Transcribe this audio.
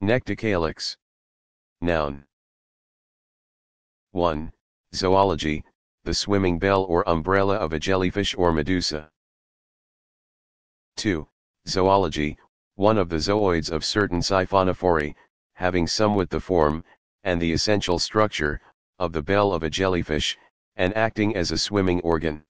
Nectocalyx. Noun. 1. Zoology, the swimming bell or umbrella of a jellyfish or medusa. 2. Zoology, one of the zooids of certain siphonophorae, having somewhat the form, and the essential structure, of the bell of a jellyfish, and acting as a swimming organ.